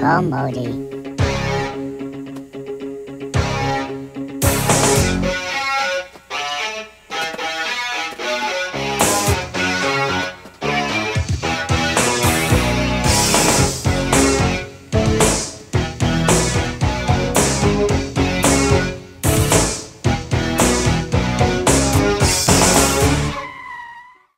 Comedy.